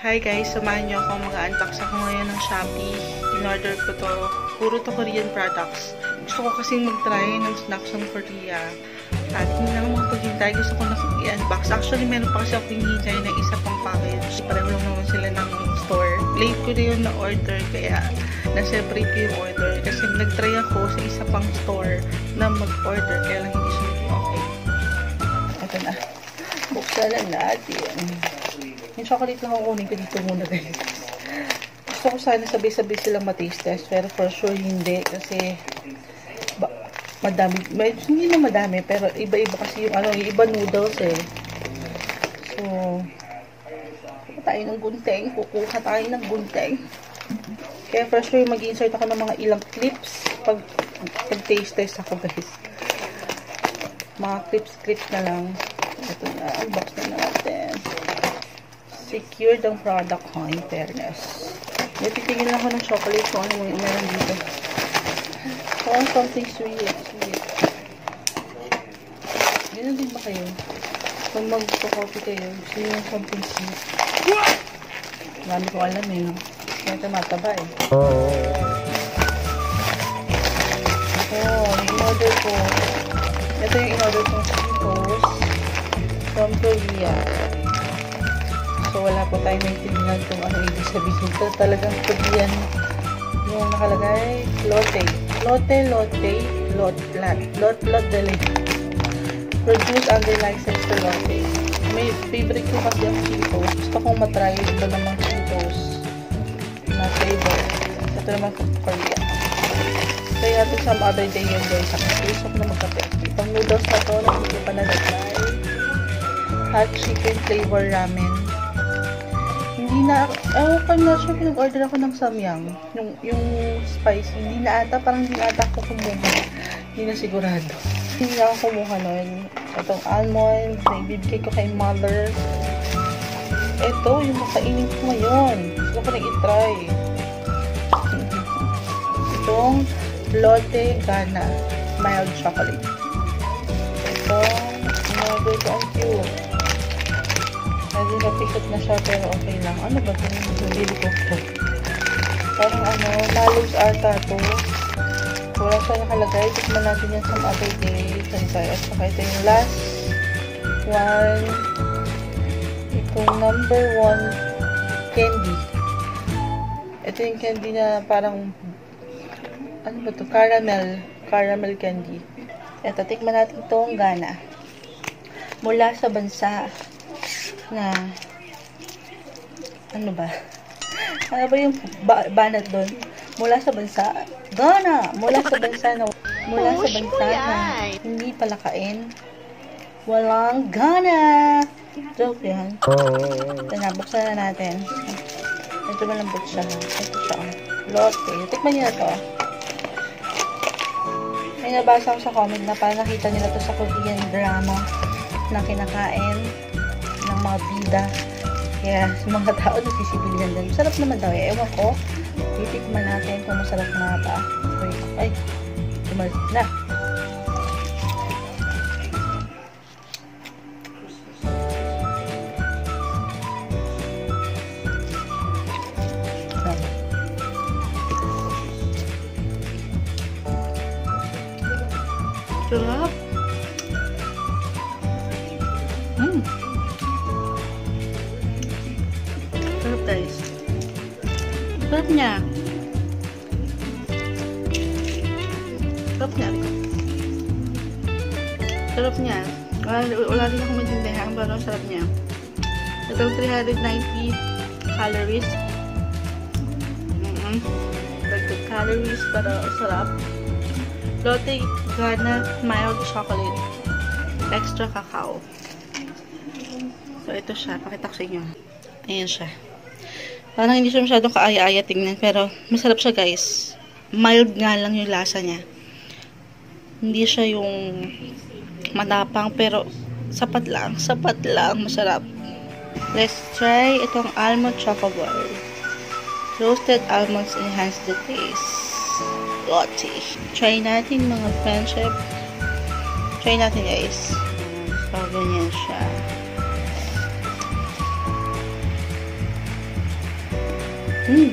Hi guys, samahan niyo ako mag-unbox ako ngayon ng Shopee. In-order ko to. Puro to Korean products. Gusto ko kasing mag-try ng snacks ng Korea. At hindi na ako makapaghintay. Gusto ko na i-unbox. Actually, meron pa kasi ako hinihintay ng isa pang package. Pareho lang naman sila ng store. Late ko na yun na-order. Kaya na-separate ko yung order. Kasi nag-try ako sa isa pang store na mag-order. Kaya lang hindi siya okay. Ito na. Buksan na natin. Yung chocolate lang kukunin ko dito muna guys. Gusto ko sana sabay-sabay silang mataste test. Pero for sure hindi. Kasi ba, madami. May, hindi na madami. Pero iba-iba kasi yung ano. Yung iba noodles eh. So, kukuha tayo ng gunting. Kukuha tayo ng gunting. Kaya for sure mag-insert ako ng mga ilang clips pag, pag taste test ako guys. Mga clips-clips na lang. Ito na. Unbox na natin secured ang product ko, in fairness. May titigil lang ako ng chocolate kung ano yung meron dito. So, something sweet, sweet. Ganun din ba kayo? Kung mag-coffee kayo, gusto yung something sweet. Marami ko alam eh, no? Kaya ito mataba eh. Ito, yung in-order ko. Ito yung in-order kong Cheetos from Korea. Wala po tayo naintindihan kung ano ibig sabihin. Ito talagang Korean yung nakalagay. Lotte. Lotte, Lotte, Lot, Lot, Lot, Lot, Dali. Produced under license to Lotte. May favorite ko kasi ang Cheetos. Gusto kong matry yung iba namang Cheetos na flavor. Ito naman from Korea. Kaya natin some other day yun guys. Ako gusto ko na magkape. Itong noodles na to, na ko pa na-try. Hot chicken flavor ramen na, oh, I'm not sure pinag-order ako ng samyang. Yung, yung spicy, hindi na ata, parang hindi na ata ako kumuha. Hindi na sigurado. Hindi na ako kumuha nun. Itong almond, na ibibigay ko kay mother. Ito, yung makainin ko ngayon. Gusto ko na i-try. Itong Lotte Gana mild chocolate. Itong, in-order ko ang cute. Medyo napikot na siya pero okay lang. Ano ba ito? Nabili ko ito. Parang ano, malos ata ito. Wala siya nakalagay. Tikman natin yan some other day. Sansay. At saka ito yung last one. Itong number one candy. Ito yung candy na parang ano ba ito? Caramel. Caramel candy. Ito, tikman natin itong gana. Mula sa bansa na ano ba? Ano ba yung ba banat doon? Mula sa bansa, Ghana! Mula sa bansa na mula sa bansa na hindi palakain. Walang Ghana! Joke yan. Ito na, buksan na natin. Ito malambot siya. Ito siya. Lotte. Tikman niyo na to. May nabasa ko sa comment na parang nakita nila to sa Korean drama na kinakain ng mga bida. Kaya sa mga tao nasisibilihan din. Masarap naman daw eh. Ewan ko. Titikman natin kung masarap nga ba. Wait. Ay. Tumalit na. Calories. Mm -hmm. Dagdag calories pero sarap. Lotte Ghana mild chocolate. Extra cacao. So, ito siya. Pakita ko sa inyo. Ayan siya. Parang hindi siya masyadong kaaya-aya tingnan. Pero, masarap siya guys. Mild nga lang yung lasa niya. Hindi siya yung matapang. Pero, sapat lang. Sapat lang. Masarap. Let's try itong almond choco bar. Roasted almonds enhance the taste. Lotte. Try natin mga friendship. Try natin guys. So, ganyan siya. Hmm.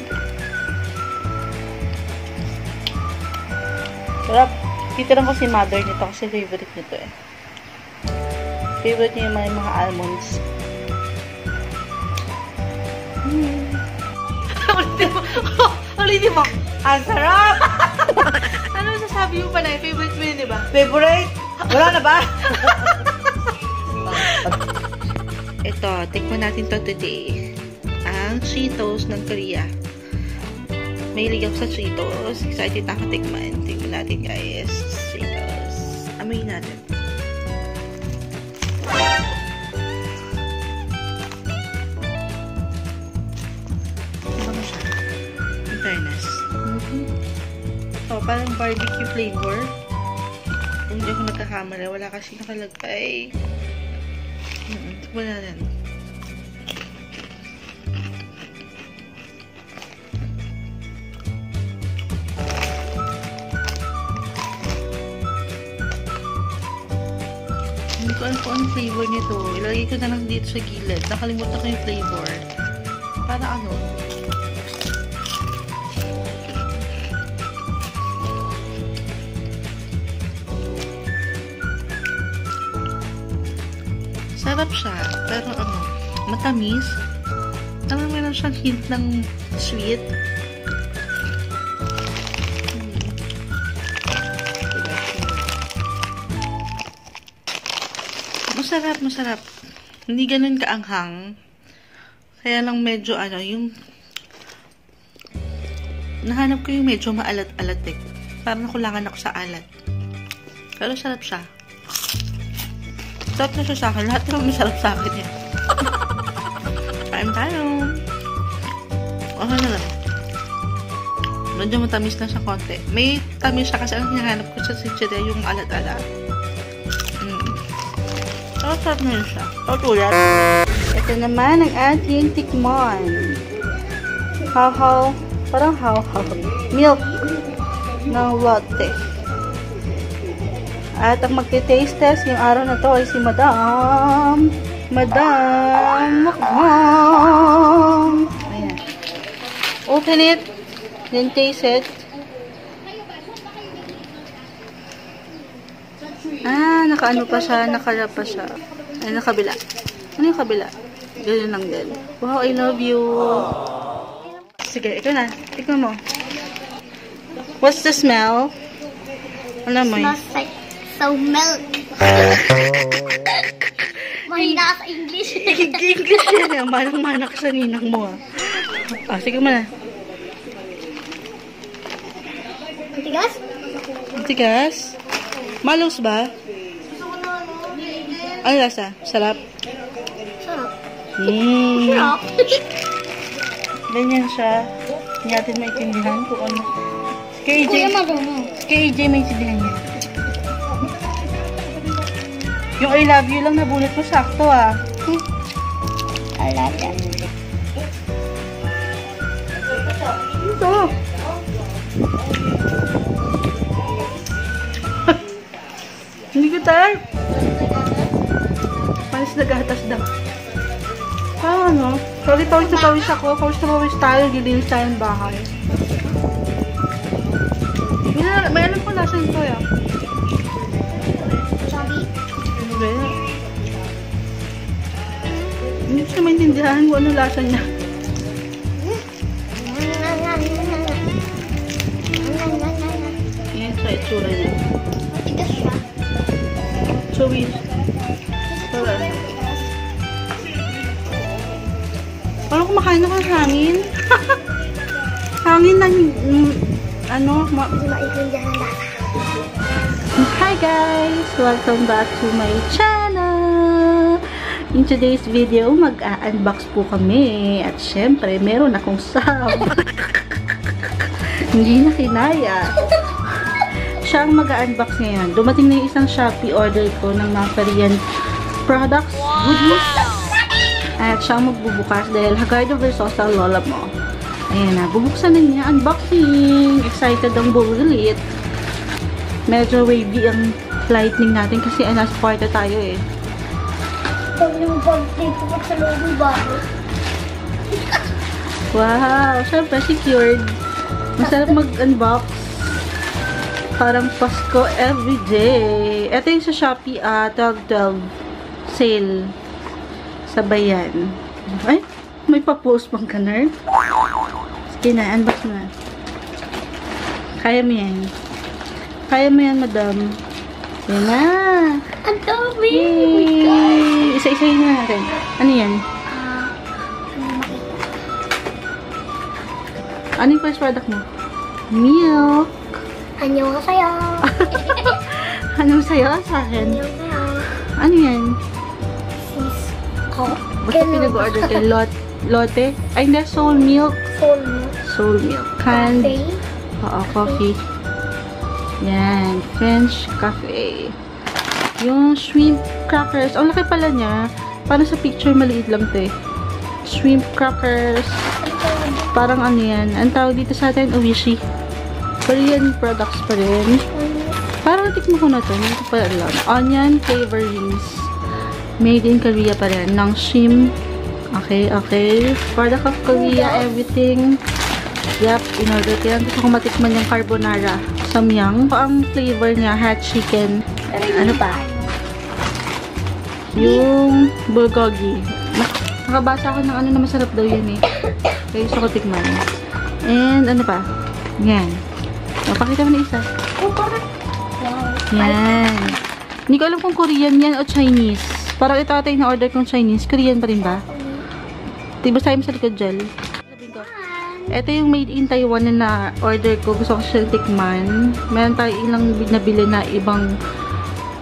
Sarap. Titiran ko si mother nito kasi favorite nito eh. Favorite niya yung mga, mga almonds. Ulitin mo. Ulitin mo. Ang sarap! ano sasabi mo pa na? Favorite mo yun, di ba? Favorite? Wala na ba? Ito, tikman natin to today. Ang Cheetos ng Korea. Mahilig ako sa Cheetos. Excited ako tikman. Tingnan natin guys. Cheetos. Amoy natin. Parang barbecue flavor. Kung hindi ako nagkakamala, wala kasi nakalagay. Mm, Tignan natin. Hindi ko alam kung flavor nito. Ilagay ko na lang dito sa gilid. Nakalimutan ko yung flavor. Para ano? Sarap siya. Pero ano, matamis. Parang meron siyang hint ng sweet. Masarap, masarap. Hindi ganun kaanghang. Kaya lang medyo ano, yung nahanap ko yung medyo maalat-alat eh. Parang nakulangan ako sa alat. Pero sarap siya. Sarap na siya sa akin. Lahat naman masarap sa akin yan. Kain tayo. Okay na lang. Medyo matamis na siya konti. May tamis siya kasi ang hinahanap ko sa chichirya yung alat-alat. Mm. Sarap sarap na yun siya. Tutulad. Ito naman ang ating tikmon. How-how. Parang how-how. Milk ng latte. At ang magte-taste test yung araw na to ay si Madam. Madam Mukbang. Ayan. Open it. Then taste it. Ah, nakaano pa siya, nakalap pa siya. Ay, nakabila. Ano yung kabila? Ganyan lang din. Wow, I love you. Sige, ikaw na. Ikaw mo. What's the smell? Ano mo Smells like so milk. Mahina ka sa English. English yan. Manang-manak sa ninang mo ah. Ah, sige mo na. Tigas? Tigas. Malos ba? Ano lasa? Sarap? Sarap. Hmm. Sarap. Ganyan siya. Hindi natin maintindihan kung ano. Kay Kuya AJ, marunong. maintindihan niya. Yung I love you lang nabunot mo sakto ah. Alata. Ito. Hindi ko type. Panis nagatas daw. Parang ano, sorry pawis na pawis ako, pawis na pawis tayo, gilinis tayo ng bahay. May, may alam ko nasa ito ya. Maintindihan kung ano lasa niya. Yan sa itsura niya. Tigas siya. Chewy. Parang, parang kumakain ako ng hangin. hangin ng, mm, ano, ma-. Hi guys! Welcome back to my channel! In today's video, mag-unbox po kami. At syempre, meron akong sub. Hindi na kinaya. Siya ang mag-unbox ngayon. Dumating na yung isang Shopee order ko ng mga Korean products, goodies. At siya ang magbubukas dahil Hagardo Versosa Lola mo. Ayan na, bubuksan na niya. Unboxing! Excited ang bulit medyo wavy ang lightning natin kasi nasa kwarto tayo eh. Pag yung pag dito sa loob bago. Wow! Siyempre, secured. Masarap mag-unbox. Parang Pasko everyday. Ito yung sa Shopee, ah, 12-12 sale. Sa bayan. Ay, may pa-post pang kanar. Sige na, unbox na. Kaya mo yan. Kaya mo yan, madam. Yan na. Ang dami! Yay! Isa-isahin na natin. Ano yan? Ano yung first product mo? Milk. Annyeonghaseyo! Anong sayo sa akin? Annyeonghaseyo! Ano yan? Oh, Basta pinag-order kay Lot Lotte? Ay, hindi. Soul Milk. Full milk. Soul Milk. Canned. Cafe. Oo, coffee. Yan. French cafe. Yung shrimp crackers. Ang laki pala niya. Para sa picture, maliit lang to eh. Shrimp crackers. Parang ano yan. Ang tawag dito sa atin, Oishi. Korean products pa rin. Parang tikmo ko na to. Hindi ko pa alam. Onion flavorings. Made in Korea pa rin. Ng shim. Okay, okay. Product of Korea, everything. Yep, in order ko yan. Gusto ko matikman yung carbonara. Samyang. Ang flavor niya, hot chicken. Ano pa? Yung bulgogi. Nak- Nakabasa ako ng ano na masarap daw yun eh. Kaya gusto ko tikman. And ano pa? Yan. O, pakita mo na isa. Yan. Hindi ko alam kung Korean yan o Chinese. Parang ito ata yung na-order kong Chinese. Korean pa rin ba? Diba mo sa likod gel? Ito yung made in Taiwan na na-order ko. Gusto ko siya tikman. Meron tayo ilang nabili na ibang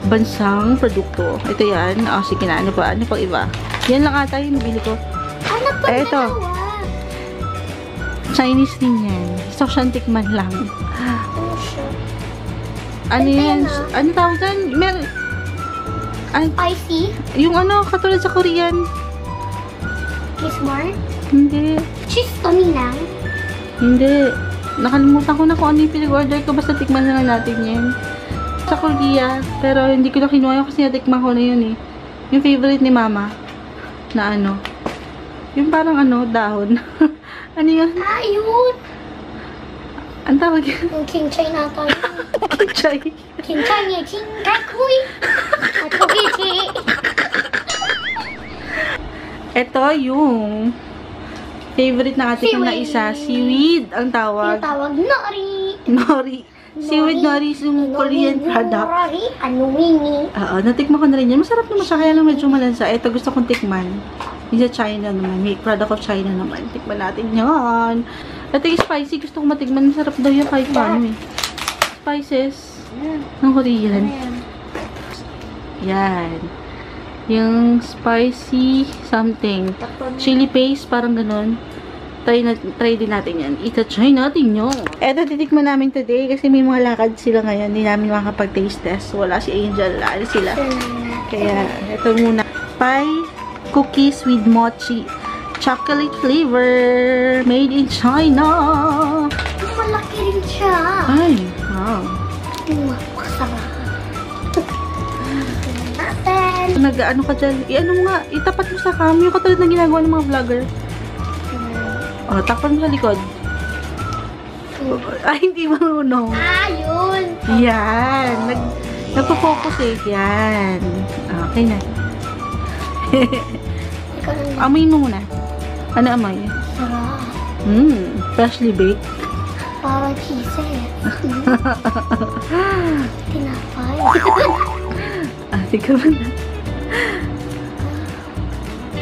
bansang produkto. Ito yan. O, sige na. Ano pa? Ano pa iba? Yan lang ata yung nabili ko. Ano pa Eh, ito. Chinese din yan. Gusto ko siyang tikman lang. Ano siya? Ano yan? yan, ah. Ano tawag dyan? Mer Ay, Spicy? yung ano, katulad sa Korean. Kiss? Hindi. Cheese tummy lang? Hindi. Nakalimutan ko na kung ano yung pinag-order ko. Basta tikman na lang natin yan. Sa Korea. Pero hindi ko na kinuha yun kasi natikman ko na yun eh. Yung favorite ni mama. Na ano. Yung parang ano, dahon. ano yun? Ah, yun! Ang tawag yun? Yung king chai na tayo. Chai. king chai niya, king kakuy! At kukichi! Ito yung favorite na ating na Seaweed. isa. Seaweed ang Yung tawag. tawag, nori! Nori. Seaweed nori yung Korean product. Nori, ano mini? Oo, natikman ko na rin yan. Masarap naman siya, kaya lang medyo malansa. Ito gusto kong tikman. Yung sa China naman. May product of China naman. Tikman natin yan. Ito yung spicy. Gusto kong matikman. Masarap daw yan kahit paano eh. Spices ng Korean. Yan. Yung spicy something. Chili paste, parang ganun. Try, na, try din natin yan. Ita-try natin yun. Eto, titikman namin today kasi may mga lakad sila ngayon. Hindi namin makapag-taste test. Wala si Angel. Ano sila? Kaya, ito muna. Pie cookies with mochi. Chocolate flavor. Made in China. Malaki rin siya. Ay, wow. Natin. Nag, ano ka dyan? I-ano mo nga, itapat mo sa cam. Yung katulad ng ginagawa ng mga vlogger. O, takpan mo sa likod. Ay, hindi marunong. Ah, yun. Yan. Nag, nagpo-focus eh. Yan. Okay na. Amoy mo muna. Ano amoy? Sarap. Hmm, freshly baked. Parang cheese. Tinapay. Ah, sige ba na?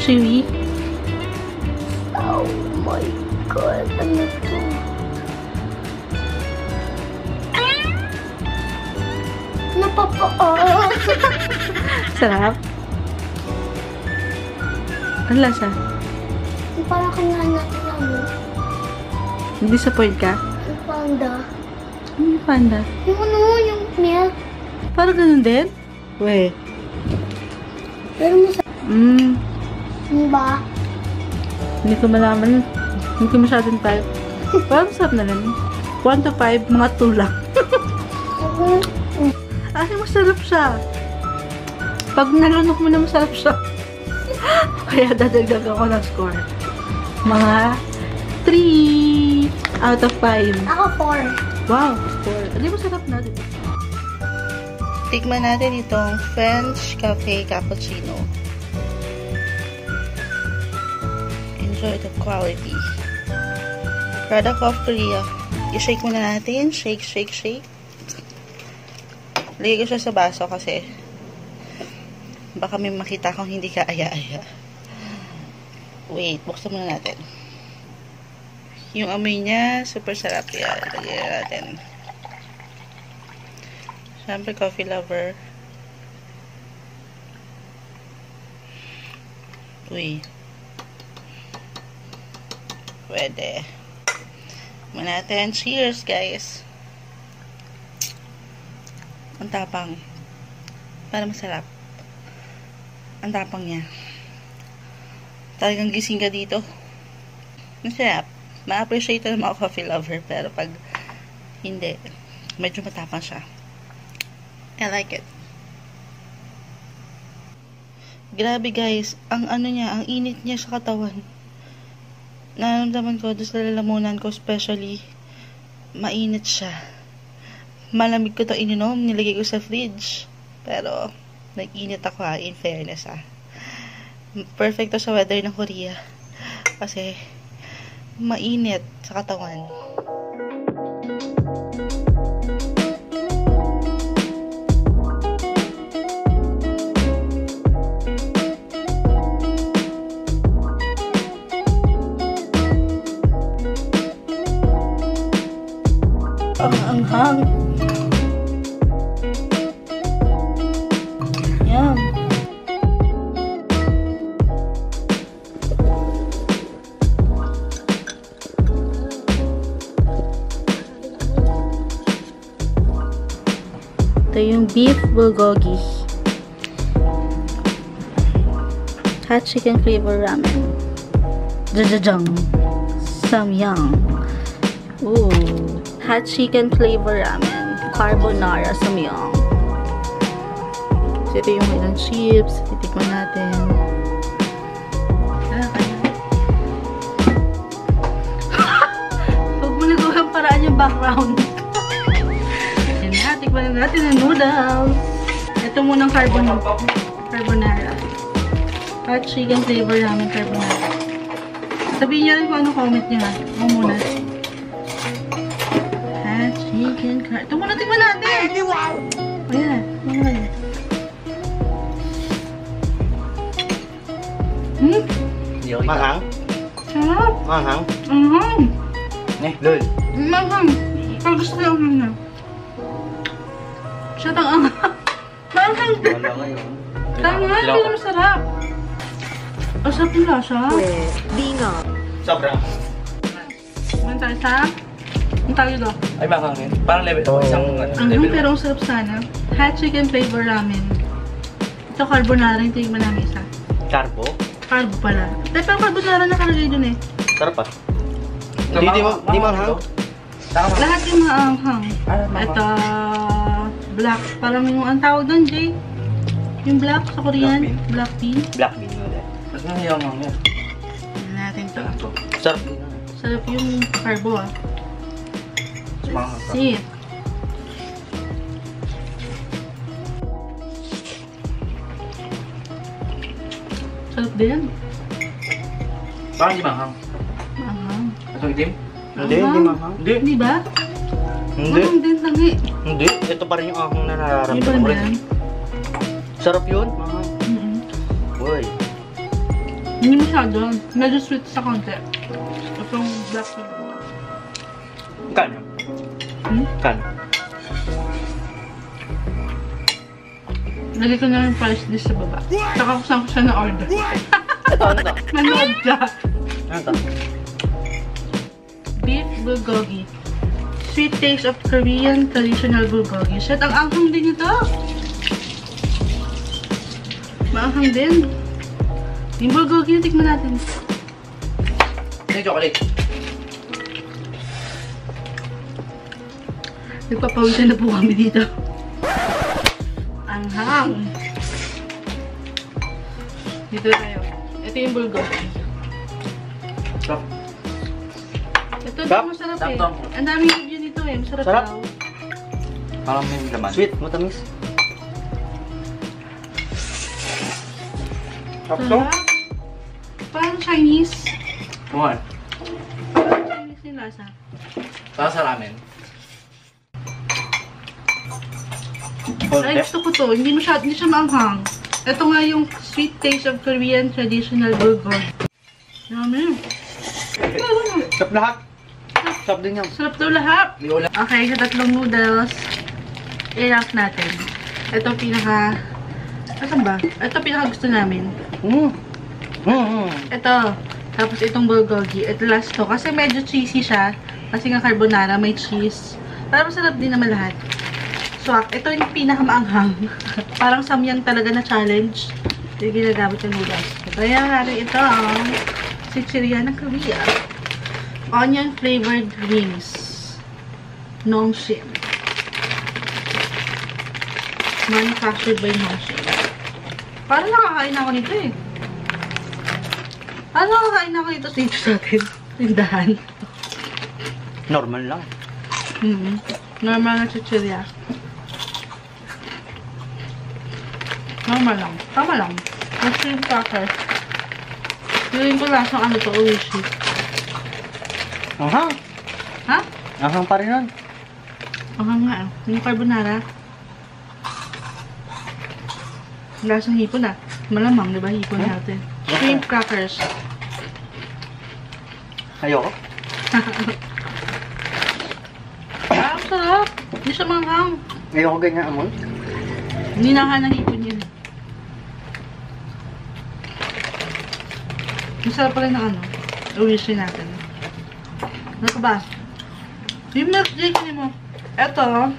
Chewy. oh my God. Ano to? Napapaa. Sarap. Ang lasa? Parang kanya natin ano. Disappoint ka? Yung panda. Ano yung panda? Yung ano, yung milk. Parang ganun din? We. Pero masarap. Hmm. Ano ba? Hindi ko malaman. Hindi ko masyadong type. Parang sarap na lang. 1 to 5, mga 2 lang. Ay, masarap siya. Pag nalunok mo na masarap siya. Kaya dadagdag ako ng score. Mga 3 out of 5. Ako 4. Wow, 4. Hindi masarap na, diba? Tikman natin itong French Cafe Cappuccino. Enjoy the quality. Product of Korea. I-shake muna natin. Shake, shake, shake. Lagay ko siya sa baso kasi baka may makita kung hindi ka aya-aya. Wait, buksan muna natin. Yung amoy niya, super sarap yan. Lagyan natin. Siyempre, coffee lover. Uy. Pwede. Muna natin. Cheers, guys. Ang tapang. Para masarap. Ang tapang niya. Talagang gising ka dito. Masarap. Ma-appreciate ng mga coffee lover. Pero pag hindi, medyo matapang siya. I like it. Grabe guys, ang ano niya, ang init niya sa katawan. Nararamdaman ko doon sa lalamunan ko, especially, mainit siya. Malamig ko to ininom, nilagay ko sa fridge. Pero, nag-init ako ha, in fairness ha. Perfect to sa weather ng Korea. Kasi, mainit sa katawan. Ang anghang. Yan. Ito yung beef bulgogi. Hot chicken flavor ramen. Jajajang. Samyang. Ooh. Hot chicken flavor ramen. Carbonara samyang. So, ito yung ilang chips. Titikman natin. Ah, kaya. Huwag mo nagawa ang paraan yung background. Yan na, tikman na natin ang noodles. Ito munang carbon carbonara. Hot chicken flavor ramen carbonara. Sabihin niyo rin kung ano comment niyo ha. Ako muna. Tikman natin! Ayan, mga Hmm, Manghang? sarap! Manghang? Anghang! Eh, lol. Manghang! Pag gusto ko yung anghang. Siya tang anghang. Manghang din! Wala kayo. Tama, hindi naman sarap. Ang sarap yung lasa. Sobra. Kumain tayo sa... Ang tawag ito? Ay, manghang rin. Parang level. Oh. Isang ano, Anghang level. pero ang sarap sana. Hot chicken flavor ramen. Ito carbonara yung tingnan namin isa. Carbo? Carbo pala. Dahil parang carbonara nakalagay dun eh. Sarap ah. Hindi, di di manghang? Tama. Lahat yung mga anghang. Ah. Ito, black. Parang yung ang tawag doon, Jay. Yung black sa Korean. Black bean? Black bean. Black bean ulit. Mas nangyayang yan. Tignan natin to. Ito. Sarap. Sarap yung carbo ah. See. Sarap din. Parang di manghang. Anghang. Itong itim? Hindi, hindi. Hindi. Hindi ba? Hindi. Anghang din tangi. Hindi. Ito pa rin yung ahong na nararamdaman ko rin. Sarap yun. Manghang. Mm-mm. Uy. Hindi masyado. Medyo sweet sa konti. Itong black bean. Kano? Hmm? Kano? Lagay ko na yung price list sa baba. Saka kung saan ko siya na-order. Ito, ano? Manood ka. Ano? Beef bulgogi. Sweet taste of Korean traditional bulgogi. Shit, ang anghang din ito. Maanghang din. Yung bulgogi, tikman natin. Ito yung chocolate. Nagpapawisan na po kami dito. Anghang. Dito tayo. Ito yung bulgogi. Ito. Ito Sarap. daw masarap eh. Sakto. Ang daming review nito eh. Masarap Sarap. daw. Parang may laman. Sweet, matamis. Sakto. Sarap. Parang Chinese. Kumar. Parang Chinese yung lasa. Para sa ramen. Ay, gusto ko to. Hindi masyad, hindi siya maanghang. Ito nga yung sweet taste of Korean traditional bulgogi. Yummy. Sarap lahat. Sarap din yan. Sarap daw lahat. Okay, sa tatlong noodles, i-wrap natin. Ito pinaka... Asan ba? Ito pinaka gusto namin. Mm. Mm, mm. Ito. Tapos itong bulgogi. Ito last to. Kasi medyo cheesy siya. Kasi nga carbonara, may cheese. Pero masarap din naman lahat. Swak. Ito yung pinakamaanghang. Parang samyang talaga na challenge. Ito yung ginagamit yung noodles. Kaya natin ito ang chichirya ng Korea. Onion flavored rings. Nongshim. Manufactured by Nongshim. Parang nakakain ako nito eh. Parang nakakain ako nito dito sa atin. Tindahan. Normal lang. Mm Normal na chichirya. Normal lang. Tama lang. Kasi yung cracker. Feeling ko lasang ano to, uwishi. Aha. Ha? Ahang pa rin nun. Ang nga eh. Yung carbonara. Lasang hipon ah. Malamang, di ba? Hipon Hmm? natin. Shrimp crackers. Ayoko. Ah, ang sarap. Hindi siya manghang. Ayoko ganyan amoy. Hindi na ng hipon yun. Masarap pa rin ng ano. Uwisin natin. Ano ba? Yung milk drink mo. Eto.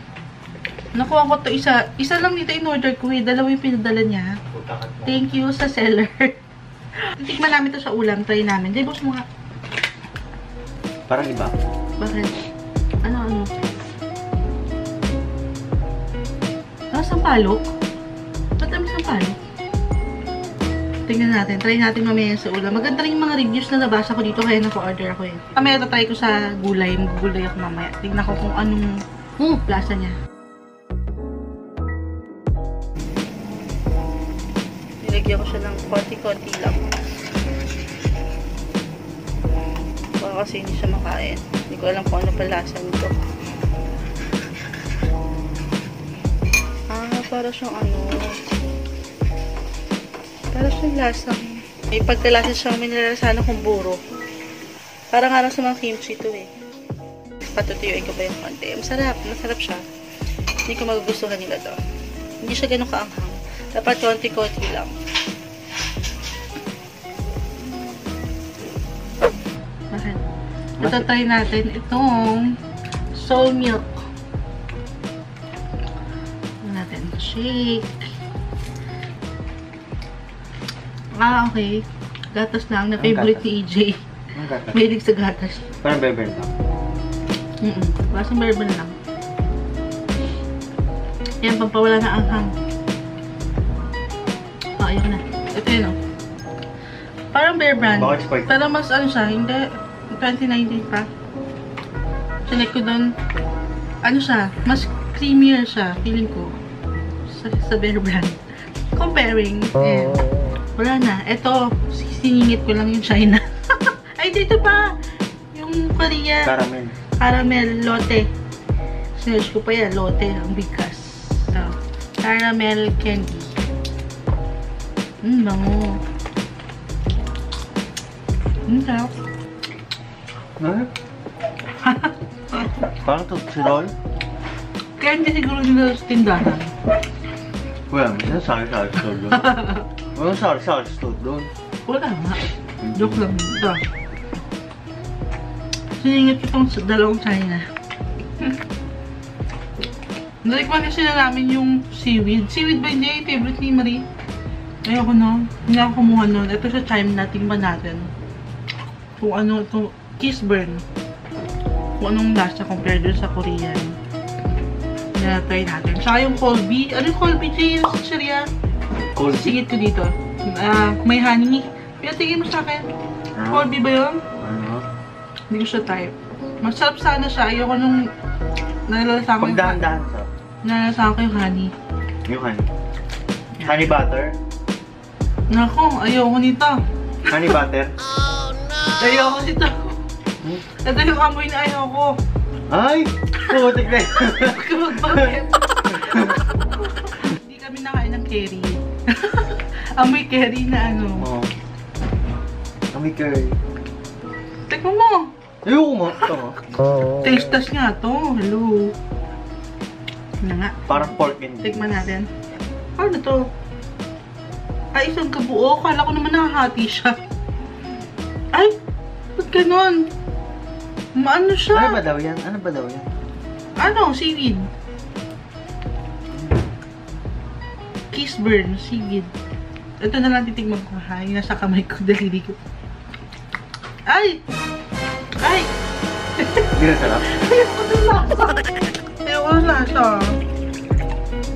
Nakuha ko to isa. Isa lang dito in order ko eh. Dalawa yung pinadala niya. Thank you sa seller. Titikman namin to sa ulam. Try namin. Di, boss mo nga. Parang iba. Bakit? Ano, ano? Ah, sampalok? Ba't kami sampalok? Tingnan natin. Try natin mamaya sa ulam. Maganda rin yung mga reviews na nabasa ko dito kaya nako-order ako eh. Mamaya tatry ko sa gulay. Magugulay ako mamaya. Tingnan ko kung anong hmm, lasa niya. Nilagyan ko siya ng konti-konti lang. Baka kasi hindi siya makain. Hindi ko alam kung ano pa lasa nito. Ah, para siyang ano. Para siyang lasang. May pagkalasa siyang may nilalasana kong buro. Parang nga sa mga kimchi to eh. Patutuyuin ko ba yung konti. Masarap. Masarap siya. Hindi ko magugustuhan nila to. Hindi siya ganun kaanghang. Dapat konti-konti lang. Bakit? Ito try natin itong soul milk. Natin? Shake. Ah, okay. Gatas lang na favorite gatas. ni EJ. Ang gata. Mahilig sa gatas. Parang beber lang. Mm -mm. Basang bourbon lang. Yan, pampawala na anghang. Oh, ayoko na. Ito yun, oh. Parang bear brand. Expired. Pero mas ano siya, hindi. 2019 pa. Chinek ko doon. Ano siya, mas creamier siya, feeling ko. Sa, sa bear brand. Comparing. Eh, wala na. Ito, siningit ko lang yung China. Ay, dito pa! Yung Korea. Caramel. Caramel lotte. Sinerge ko pa yan, lotte, ang bigkas. So, caramel candy. Mmm, bango. Mmm, sarap. Ano? Parang. Kaya hindi siguro nila sa tindahan. Wala, may sari-sari store Walang sari-sari store doon. Wala nga. Joke lang. Ito. Siningit itong dalawang China. Nalikman kasi na namin yung seaweed. Seaweed ba hindi? Favorite ni Marie. Ayoko na. Hindi ako kumuha nun. Ito sa chime na. Tingnan natin. Kung ano ito. Kiss burn. Kung anong lasa compared dun sa Korean. Na-try natin. Tsaka yung Colby. Ano yung Colby? Yung chichirya. Cold Sigit ko dito. Ah, may honey. Pero tingin mo sa akin. Ah. Colby ba yun? Ano? Hindi ko siya type. Masarap sana siya. Ayoko nung nalalasahan ko yung dahan-dahan sa Nalalasahan ko yung honey. yung honey. Honey butter. Nako, ayoko nito. Honey butter. Ayoko nito. Hmm? Ito yung amoy na ayoko. Ay! Putik na yun. Huwag ka magpapit. Hindi kami nakain ng curry. amoy curry na ano. Oo. Kami curry. Tikman mo. Ayoko mo. Ito mo. Taste test nga to. Hello. Ano nga. Parang pork and beef. Tikman natin. Ano to? Ay, isang kabuo. Kala ko naman nakahati siya. Ay! Ba't ganon? Maano siya? Ano ba daw yan? Ano ba daw yan? Ano? Seaweed. Kiss burn. Seaweed. Ito na lang titigman ko ha. Yung nasa kamay ko. Daliri ko. Ay! Ay! Hindi na sarap. Ayoko na lasa. Ayoko na lasa.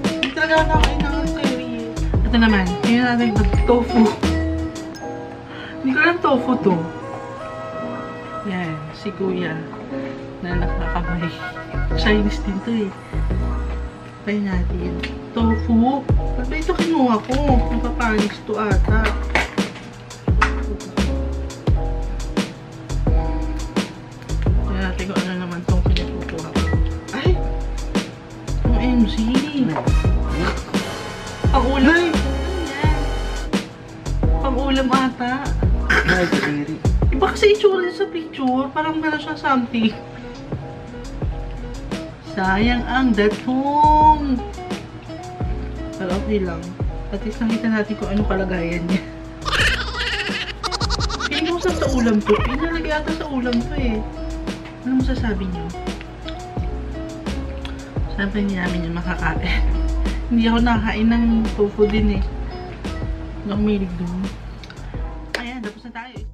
Hindi talaga ako nakain ng curry. Ito naman. Tingnan natin ito. Tofu. Hindi ko alam tofu to. Yan. Si kuya. Na nakakamay. Chinese din to eh. Try natin. Tofu. Ba't ba ito kinuha ko? Napapanis to ata. Tingnan natin kung ano naman itong pinatutuha ko. Ay! Ang MC. Pang ulam. Nay! Ano yan? Pang ulam ata. Ay, kadiri. Iba kasi itsura sa picture. Parang meron siya something. Sayang ang datong. Pero okay lang. At least nakita natin kung anong kalagayan niya. Piling ko sa ulam to. Pinalagay ata sa ulam to eh. Ano masasabi niyo? Sabi niya namin yung makakain. Hindi ako nakakain ng tofu din eh. Hindi ako mahilig doon. Ayan, tapos na tayo.